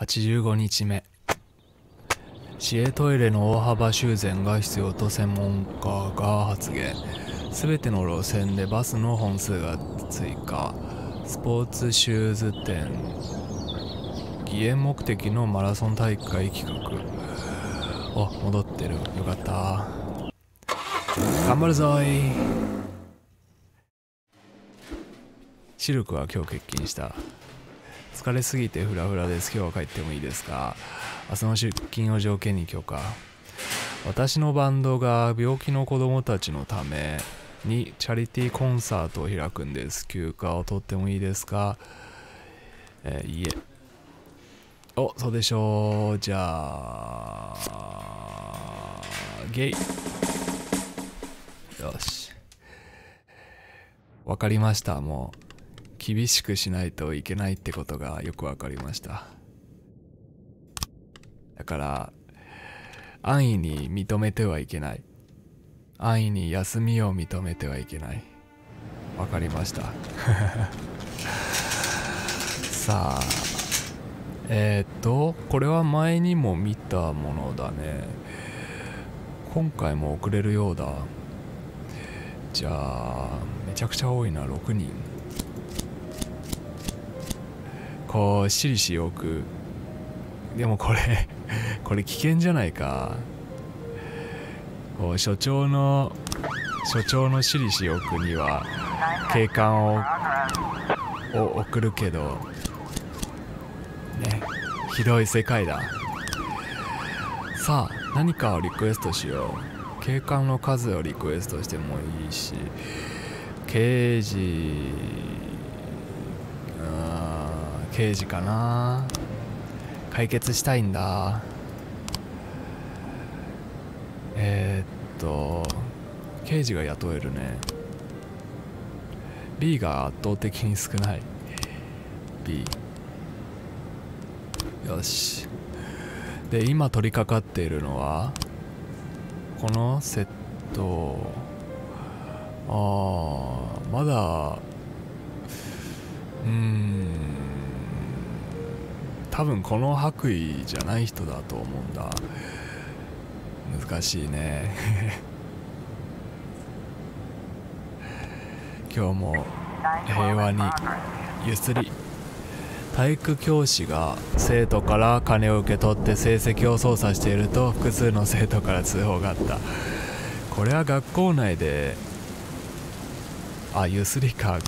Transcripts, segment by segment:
85日目。市営トイレの大幅修繕が必要と専門家が発言。全ての路線でバスの本数が追加。スポーツシューズ店。義援目的のマラソン大会企画。あ戻ってる。よかった。頑張るぞい。シルクは今日欠勤した。疲れすぎてフラフラです。今日は帰ってもいいですか？明日の出勤を条件に許可。私のバンドが病気の子供たちのためにチャリティーコンサートを開くんです。休暇を取ってもいいですか？えーいいえ。おそうでしょう。じゃあゲイ。よし。わかりました。もう。厳しくしないといけないってことがよくわかりました。だから安易に認めてはいけない。安易に休みを認めてはいけない。わかりました。さあえー、っとこれは前にも見たものだね。今回も遅れるようだ。じゃあめちゃくちゃ多いな6人。こう私利私欲。でもこれこれ危険じゃないか。こう所長の所長の私利私欲には警官をを送るけどね広い世界だ。さあ何かをリクエストしよう。警官の数をリクエストしてもいいし刑事刑事かな。解決したいんだ。えー、っと刑事が雇えるね。B が圧倒的に少ない。B よし。で今取り掛かっているのはこのセットあーまだうーん多分この白衣じゃない人だと思うんだ。難しいね。今日も平和にゆすり。体育教師が生徒から金を受け取って成績を操作していると複数の生徒から通報があった。これは学校内であゆすりか。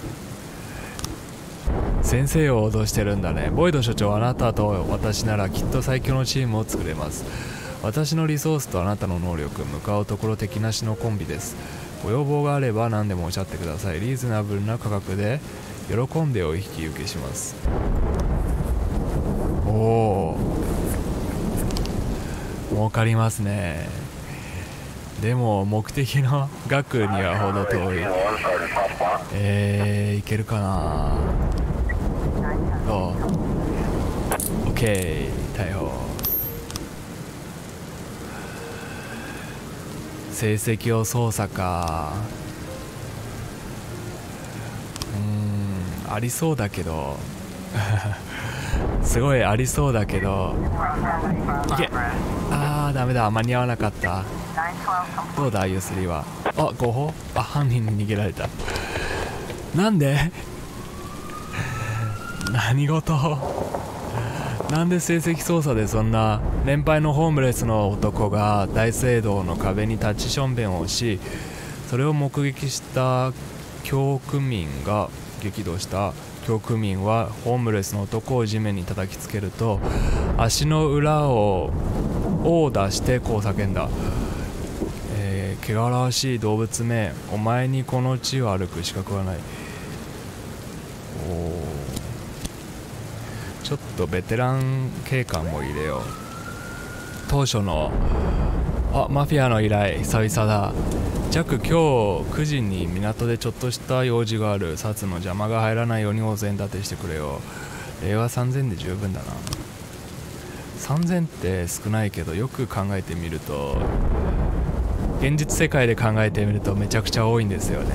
先生を脅してるんだね。ボイド所長あなたと私ならきっと最強のチームを作れます。私のリソースとあなたの能力向かうところ敵なしのコンビです。ご要望があれば何でもおっしゃってください。リーズナブルな価格で喜んでお引き受けします。おお儲かりますね。でも目的の額にはほど遠い。えー、いけるかな。お OK 逮捕。成績を操作か。うーんありそうだけど。すごいありそうだけど。いけ。あーダメだ。間に合わなかった。どうだゆすりは。あ誤報あ犯人に逃げられた。なんで？何事？なんで成績操作でそんな年配のホームレスの男が大聖堂の壁にタッチションベンをしそれを目撃した教区民が激怒した教区民はホームレスの男を地面に叩きつけると足の裏をを出してこう叫んだ、えー、汚らわしい動物めお前にこの地を歩く資格はない。おー。ちょっとベテラン警官も入れよう。当初のあマフィアの依頼久々だ。ジャック今日9時に港でちょっとした用事がある札の邪魔が入らないようにお膳立てしてくれよ。令和3000で十分だな。3000って少ないけどよく考えてみると現実世界で考えてみるとめちゃくちゃ多いんですよね。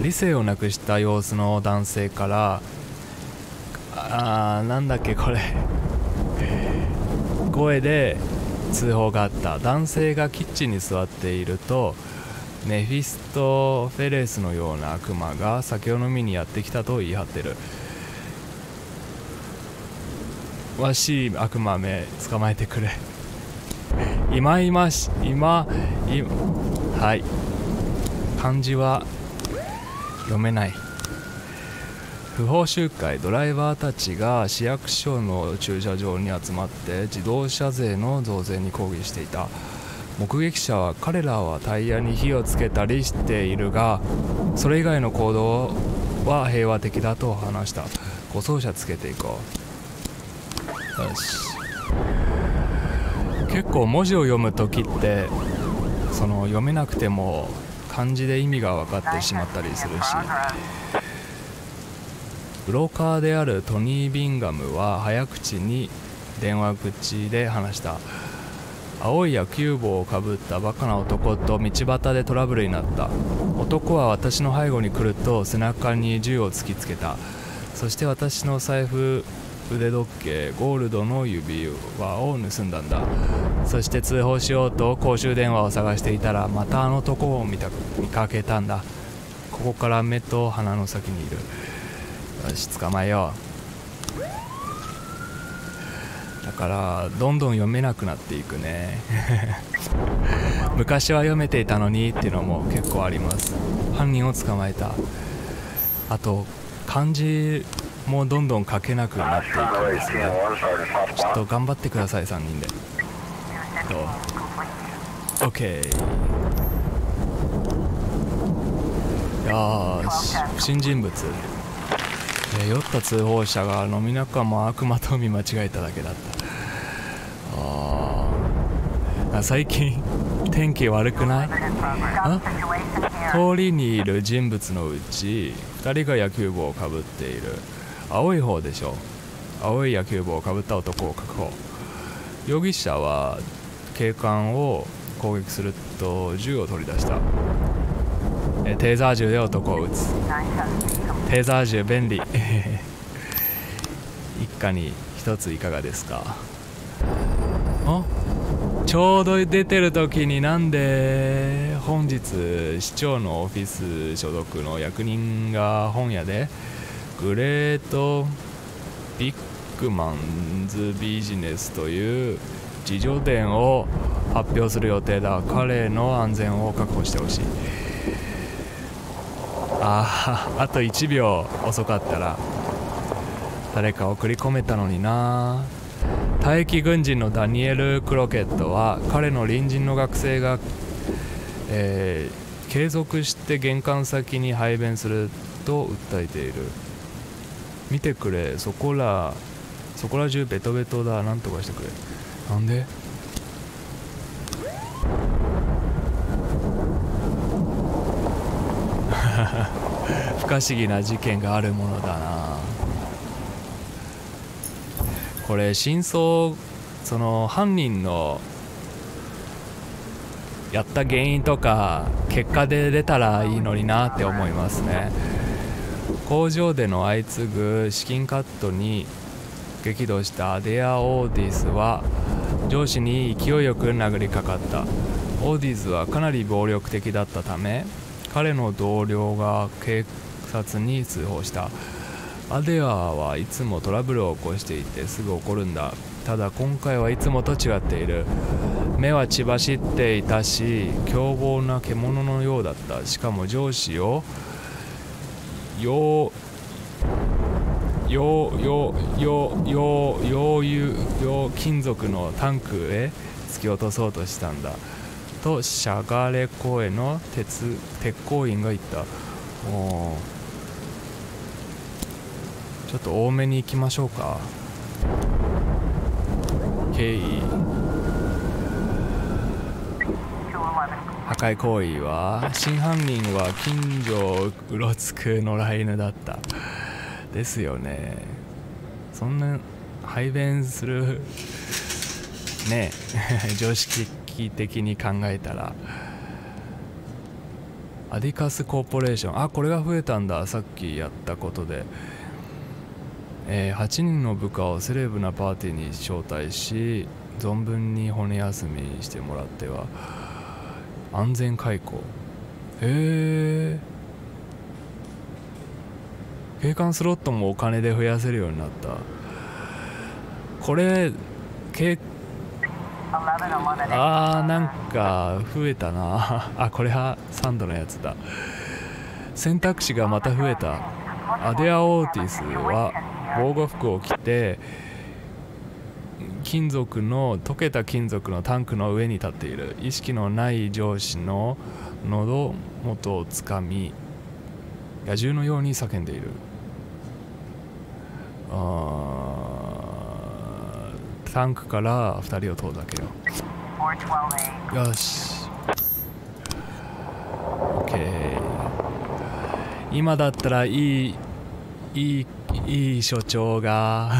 理性をなくした様子の男性からあーなんだっけこれ。声で通報があった。男性がキッチンに座っているとメフィスト・フェレスのような悪魔が酒を飲みにやってきたと言い張ってる。わしい悪魔め捕まえてくれ。今今し今今はい。漢字は読めない。不法集会ドライバーたちが市役所の駐車場に集まって自動車税の増税に抗議していた。目撃者は彼らはタイヤに火をつけたりしているがそれ以外の行動は平和的だと話した。護送車つけていこう。よし。結構文字を読む時ってその読めなくても漢字で意味が分かってしまったりするし。ブローカーであるトニー・ビンガムは早口に電話口で話した。青い野球帽をかぶったバカな男と道端でトラブルになった。男は私の背後に来ると背中に銃を突きつけた。そして私の財布腕時計ゴールドの指輪を盗んだんだ。そして通報しようと公衆電話を探していたらまたあの男を見た見かけたんだ。ここから目と鼻の先にいる。よし捕まえよう。だからどんどん読めなくなっていくね。昔は読めていたのにっていうのも結構あります。犯人を捕まえた。あと漢字もどんどん書けなくなっていくんですね。ちょっと頑張ってください3人で。と OK よし不審人物。酔った通報者が飲み仲間悪魔と見間違えただけだった。あ最近天気悪くない？あ？通りにいる人物のうち2人が野球帽をかぶっている。青い方でしょ。青い野球帽をかぶった男を確保。容疑者は警官を攻撃すると銃を取り出した。テーザー銃で男を撃つ。テーザー銃便利。一家に一ついかがですか？あちょうど出てる時になんで本日市長のオフィス所属の役人が本屋でグレートビッグマンズビジネスという自助伝を発表する予定だ。彼の安全を確保してほしい。あああと1秒。遅かったら。誰か送り込めたのにな。退役軍人のダニエル・クロケットは彼の隣人の学生が、えー、継続して玄関先に排便すると訴えている。見てくれ。そこらそこら中ベトベトだ。なんとかしてくれ。なんで？不可思議な事件があるものだな。これ真相その犯人のやった原因とか結果で出たらいいのになって思いますね。工場での相次ぐ資金カットに激怒したアデア・オーディスは上司に勢いよく殴りかかった。オーディスはかなり暴力的だったため彼の同僚が警察に通報した。アデアはいつもトラブルを起こしていてすぐ怒るんだ。ただ今回はいつもと違っている。目は血走っていたし凶暴な獣のようだった。しかも上司をようようようようようよう金属のタンクへ突き落とそうとしたんだとしゃがれ声の鉄鉄工員が言った。おちょっと多めに行きましょうか。経緯破壊行為は真犯人は近所をうろつく野良犬だった。ですよね。そんな排便するね 常識的に考えたらアディカスコーポレーション。あこれが増えたんだ。さっきやったことで。えー8人の部下をセレブなパーティーに招待し存分に骨休みしてもらっては安全解雇。へえ警官スロットもお金で増やせるようになった。これ警あーなんか増えたな。あこれはサンドのやつだ。選択肢がまた増えた。アデア・オーティスは防護服を着て金属の溶けた金属のタンクの上に立っている。意識のない上司の喉元をつかみ野獣のように叫んでいる。あータンクから2人を遠ざけよう。よし。OK 今だったらいいいいいい所長が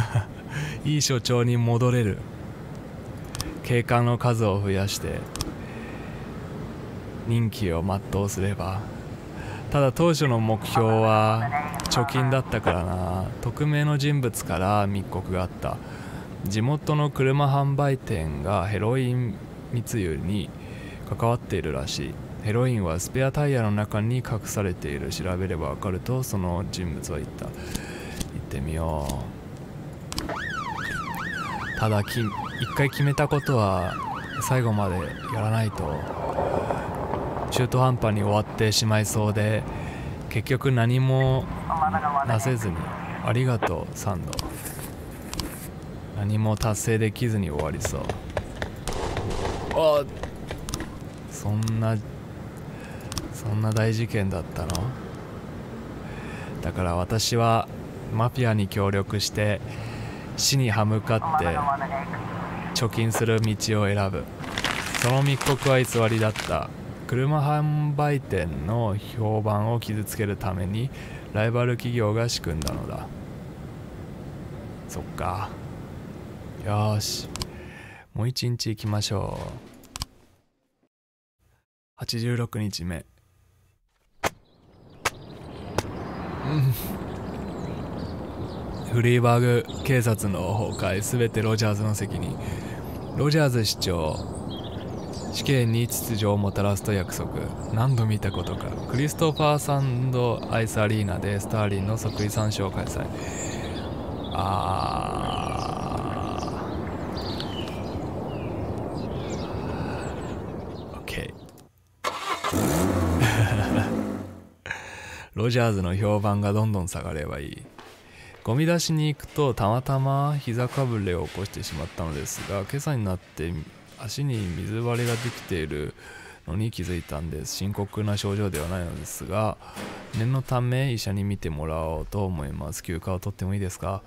いい所長に戻れる。警官の数を増やして任期を全うすれば。ただ当初の目標は貯金だったからな。匿名の人物から密告があった。地元の車販売店がヘロイン密輸に関わっているらしい。ヘロインはスペアタイヤの中に隠されている調べればわかるとその人物は言った。行ってみよう。ただき一回決めたことは最後までやらないと。中途半端に終わってしまいそうで結局何もなせずに。ありがとうサンド。何も達成できずに終わりそう。あそんなそんな大事件だったの？だから私はマフィアに協力して死に歯向かって貯金する道を選ぶ。その密告は偽りだった。車販売店の評判を傷つけるためにライバル企業が仕組んだのだ。そっか。よし。もう一日行きましょう。86日目。うん。フリーバーグ警察の崩壊すべてロジャーズの責任。ロジャーズ市長死刑に秩序をもたらすと約束。何度見たことか。クリストファーサンドアイスアリーナでスターリンの即位参照開催。あー OK ロジャーズの評判がどんどん下がればいい。ゴミ出しに行くとたまたま膝かぶれを起こしてしまったのですが今朝になって足に水割れができているのに気づいたんです。深刻な症状ではないのですが念のため医者に見てもらおうと思います。休暇を取ってもいいですか？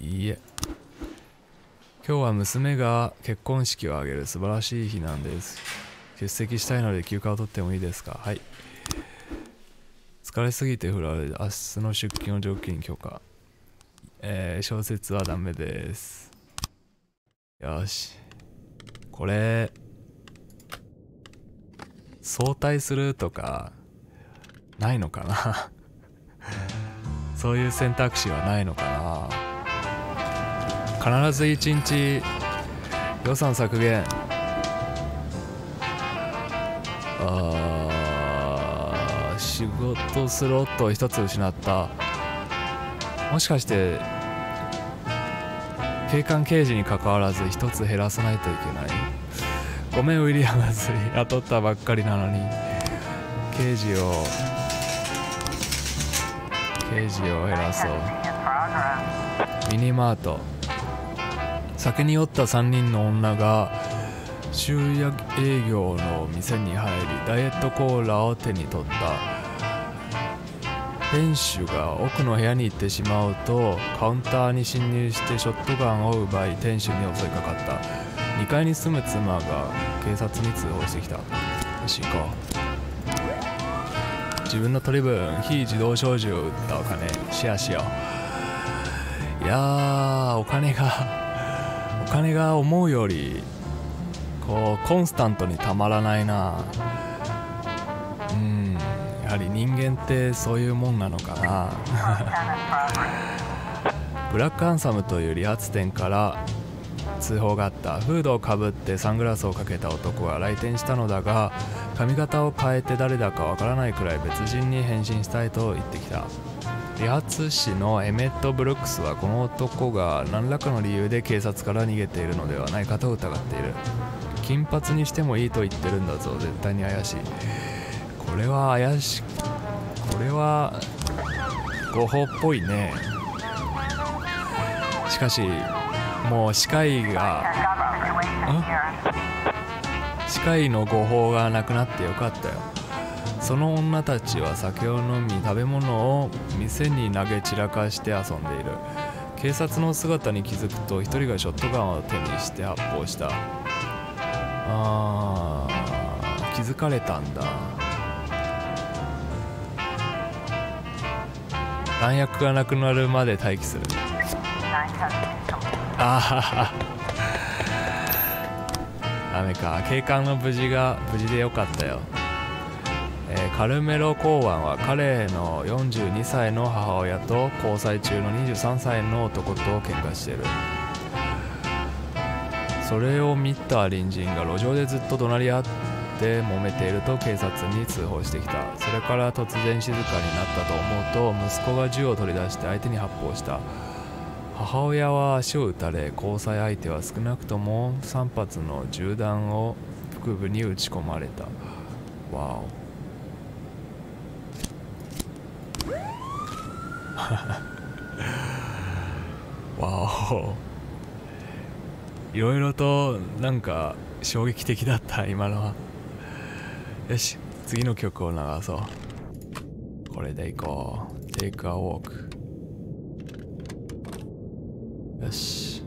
いいえ。今日は娘が結婚式を挙げる素晴らしい日なんです。欠席したいので休暇を取ってもいいですか？はい。疲れすぎて振られる。明日の出勤を条件に許可。えー、小説はダメです。よし。これ早退するとかないのかな？そういう選択肢はないのかな？必ず1日予算削減。あー。仕事スロットを1つ失った。もしかして警官刑事に関わらず1つ減らさないといけない。ごめんウィリアムズに 雇ったばっかりなのに。刑事を刑事を減らそう。ミニマート。酒に酔った3人の女が終夜営業の店に入りダイエットコーラを手に取った。店主が奥の部屋に行ってしまうとカウンターに侵入してショットガンを奪い店主に襲いかかった。2階に住む妻が警察に通報してきた。よし行こう自分の取り分非自動小銃を売ったお金。シェアしよう。いやーお金がお金が思うよりこうコンスタントにたまらないな。はり人間ってそういうもんなのかな。ブラックアンサムという理髪店から通報があった。フードをかぶってサングラスをかけた男が来店したのだが髪型を変えて誰だかわからないくらい別人に変身したいと言ってきた。理髪師のエメット・ブルックスはこの男が何らかの理由で警察から逃げているのではないかと疑っている。金髪にしてもいいと言ってるんだぞ。絶対に怪しいこれは怪しい。これは誤報っぽいね。しかしもう歯科医が歯科医の誤報がなくなってよかったよ。その女たちは酒を飲み食べ物を店に投げ散らかして遊んでいる。警察の姿に気づくと一人がショットガンを手にして発砲した。あー気づかれたんだ。弾薬がなくなるまで待機する。ああダメか。警官の無事が無事でよかったよ、えーカルメロ公安は彼の42歳の母親と交際中の23歳の男と喧嘩してる。それを見た隣人が路上でずっと怒鳴り合って揉めていると警察に通報してきた。それから突然静かになったと思うと息子が銃を取り出して相手に発砲した。母親は足を撃たれ交際相手は少なくとも3発の銃弾を腹部に撃ち込まれた。わお。わお。いろいろとなんか衝撃的だった今のは。よし次の曲を流そう。これでいこう。Take a walk よし。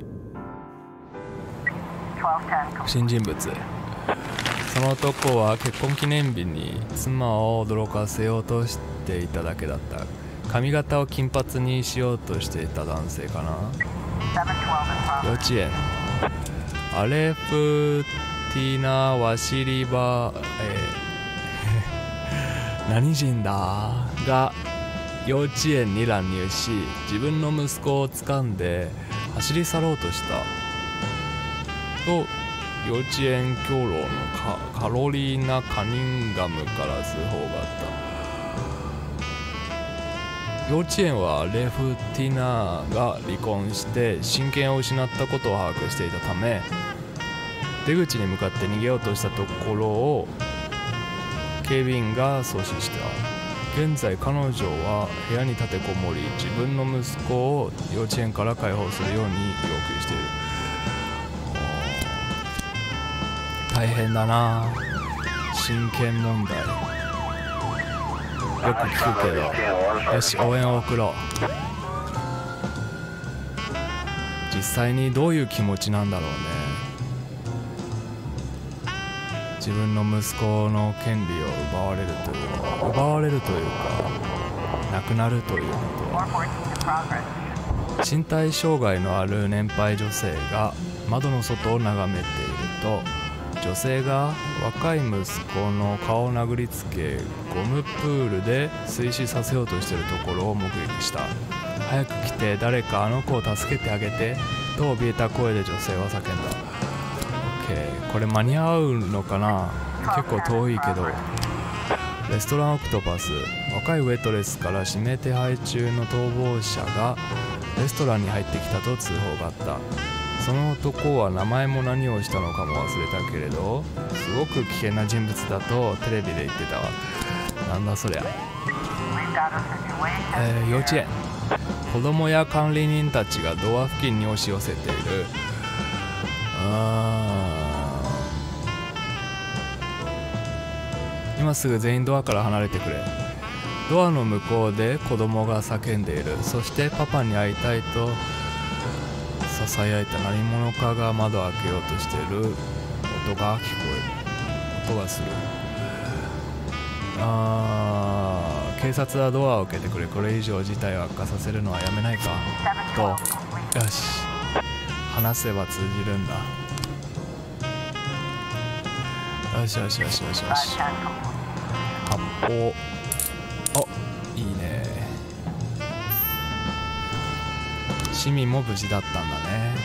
不審人物。その男は結婚記念日に妻を驚かせようとしていただけだった。髪型を金髪にしようとしていた男性かな。幼稚園。アレフティナ・ワシリバ、えー何人だ？が幼稚園に乱入し自分の息子を掴んで走り去ろうとした。と幼稚園教老のカロリーナ・カニンガムから通報があった。幼稚園はレフティナーが離婚して親権を失ったことを把握していたため出口に向かって逃げようとしたところを警備員が阻止した現在彼女は部屋に立てこもり自分の息子を幼稚園から解放するように要求している。大変だな。親権問題。よく聞くけど。よし応援を送ろう。実際にどういう気持ちなんだろうね自分の息子の権利を奪われるという奪われるというかなくなるということ身体障害のある年配女性が窓の外を眺めていると女性が若い息子の顔を殴りつけゴムプールで水死させようとしているところを目撃した早く来て誰かあの子を助けてあげてと怯えた声で女性は叫んだこれ間に合うのかな？結構遠いけど。レストランオクトパス。若いウェイトレスから指名手配中の逃亡者がレストランに入ってきたと通報があった。その男は名前も何をしたのかも忘れたけれどすごく危険な人物だとテレビで言ってたわ。なんだそりゃ。えー幼稚園。子供や管理人たちがドア付近に押し寄せている。あ今すぐ全員ドアから離れてくれ。ドアの向こうで子供が叫んでいる。そしてパパに会いたいとささやいた何者かが窓を開けようとしている。音が聞こえる。音がする。あー警察はドアを開けてくれ。これ以上事態を悪化させるのはやめないか。とよし。話せば通じるんだ。よしよしよしよしよし。発砲あいいね。市民も無事だったんだね。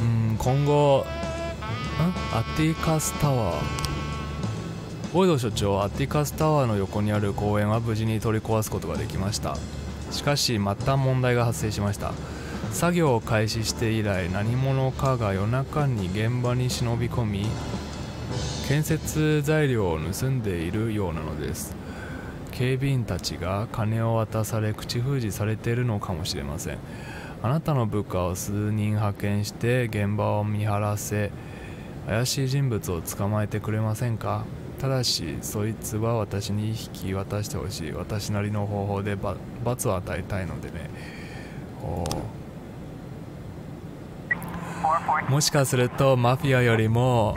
うん今後んアティカスタワー。ボイド所長アティカスタワーの横にある公園は無事に取り壊すことができました。しかしまた問題が発生しました。作業を開始して以来何者かが夜中に現場に忍び込み建設材料を盗んでいるようなのです。警備員たちが金を渡され口封じされているのかもしれません。あなたの部下を数人派遣して現場を見張らせ怪しい人物を捕まえてくれませんか？ただしそいつは私に引き渡してほしい。私なりの方法で罰を与えたいのでね。もしかするとマフィアよりも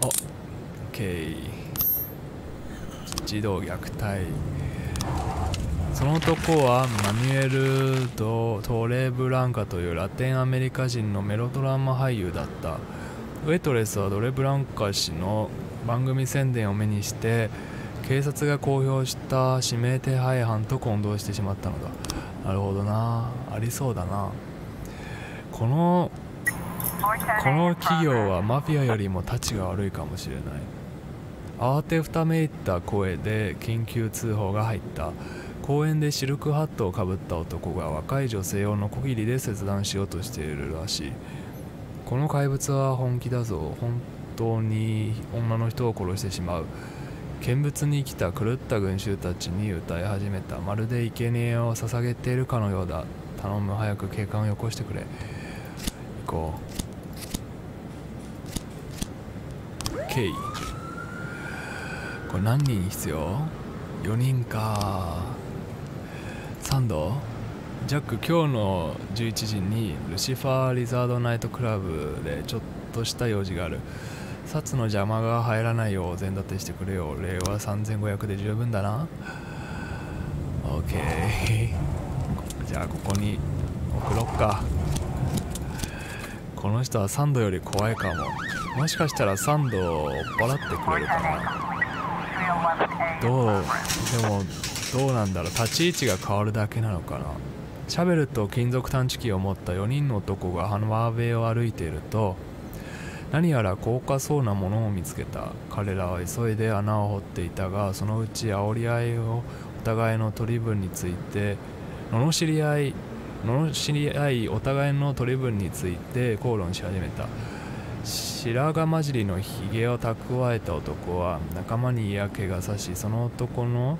お OK 児童虐待。その男はマニュエル・ド・トレブランカというラテンアメリカ人のメロドラマ俳優だった。ウェトレスはドレブランカ氏の番組宣伝を目にして警察が公表した指名手配犯と混同してしまったのだ。なるほどな。ありそうだなこのこの企業はマフィアよりもたちが悪いかもしれない。慌てふためいた声で緊急通報が入った。公園でシルクハットをかぶった男が若い女性をノコギリで切断しようとしているらしい。この怪物は本気だぞ。本当に女の人を殺してしまう。見物に来た狂った群衆たちに歌い始めた。まるで生贄を捧げているかのようだ。頼む。早く警官をよこしてくれ。こう。OK これ何人必要 ?4 人か。3度？ジャック今日の11時にルシファーリザードナイトクラブでちょっとした用事がある。札の邪魔が入らないようお膳立てしてくれよ。令和3500で十分だな。OK じゃあここに送ろっか。この人はサンドより怖いかも。もしかしたらサンドを追っ払ってくれるかなどうでもどうなんだろう。立ち位置が変わるだけなのかな。シャベルと金属探知機を持った4人の男が浜辺を歩いていると何やら高価そうなものを見つけた。彼らは急いで穴を掘っていたがそのうち煽り合いをお互いの取り分について罵り合い罵り合いお互いの取り分について口論し始めた。白髪混じりのひげを蓄えた男は仲間に嫌気がさしその男の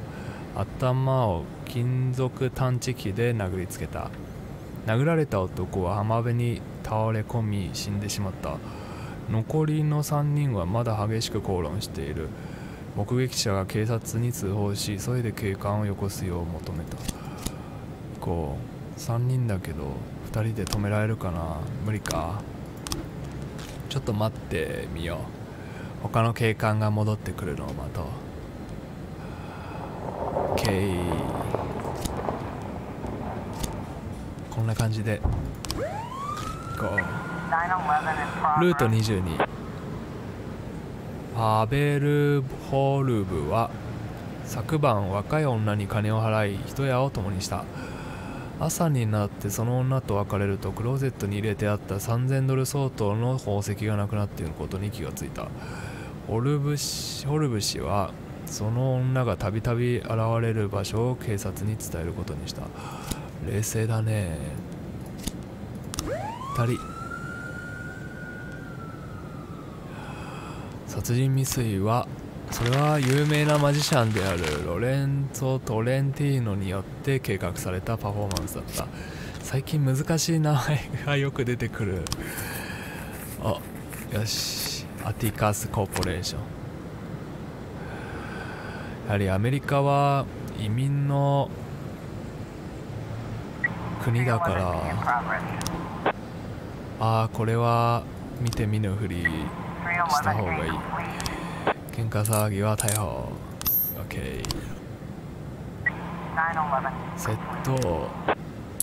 頭を金属探知機で殴りつけた。殴られた男は浜辺に倒れ込み死んでしまった。残りの3人はまだ激しく口論している。目撃者が警察に通報し急いで警官をよこすよう求めた。こう。3人だけど2人で止められるかな？無理か？ちょっと待ってみよう。他の警官が戻ってくるのを待とう。OK こんな感じで。こうルート22パベルホルブは昨晩若い女に金を払い一夜を共にした。朝になってその女と別れるとクローゼットに入れてあった3000ドル相当の宝石がなくなっていることに気がついた。ホルブ氏ホルブ氏はその女がたびたび現れる場所を警察に伝えることにした。冷静だね。2人。殺人未遂はそれは有名なマジシャンであるロレンツォ・トレンティーノによって計画されたパフォーマンスだった。最近難しい名前がよく出てくる。あよしアティカスコーポレーション。やはりアメリカは移民の国だから。ああこれは見て見ぬふりした方がいい。喧嘩騒ぎは逮捕。OK 窃盗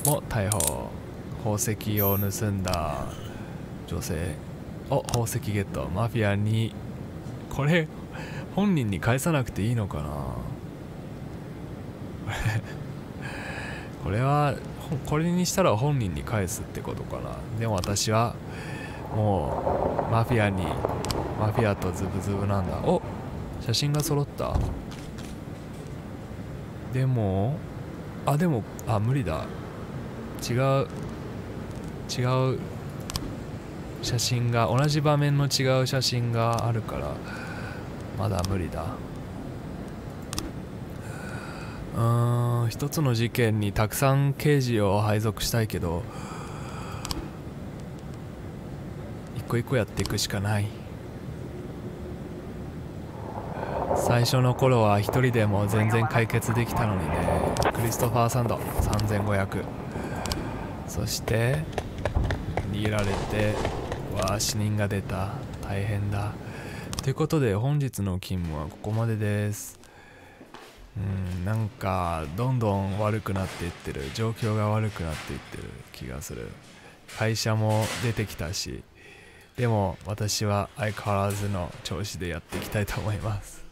も逮捕。宝石を盗んだ。女性。お宝石ゲット。マフィアにこれ本人に返さなくていいのかな。これはこれにしたら本人に返すってことかな。でも私はもうマフィアにマフィアとズブズブなんだ。お写真が揃った。でもあでもあ無理だ。違う違う写真が同じ場面の違う写真があるからまだ無理だ。うーん一つの事件にたくさん刑事を配属したいけど一個一個やっていくしかない最初の頃は一人でも全然解決できたのにね。クリストファー・サンド3500そして逃げられてわあ死人が出た。大変だ。ということで本日の勤務はここまでです。うんなんかどんどん悪くなっていってる。状況が悪くなっていってる。気がする。会社も出てきたし。でも私は相変わらずの調子でやっていきたいと思います。